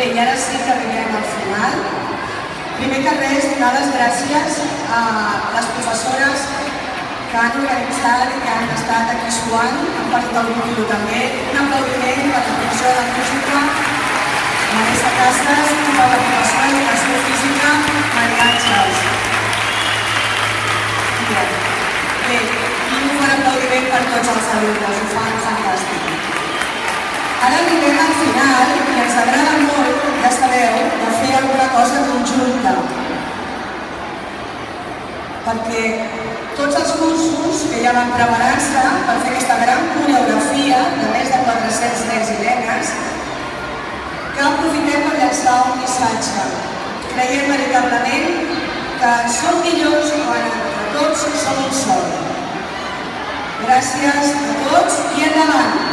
Bé, i ara sí que arribem al final. Primer que res, donar les gràcies a les professores que han organitzat i que han estat aquí suant, han partit algun quilo també. Un aplaudiment per la professora de música, Vanessa Casas, i per la professora d'educació física, Maria Àngels. Bé, i un bon aplaudiment per tots els alumnes, ho fan fantàstic. Ara arribem al final i ens agrada molt, ja sabeu, de fer alguna cosa conjunta. Perquè tots els cursos que ja van preparar-se per fer aquesta gran coreografia de més de 400 nens i nenes, que aprofitem per llançar un missatge. Creiem veritablement que som millors quan entre tots som un sol. Gràcies a tots i endavant!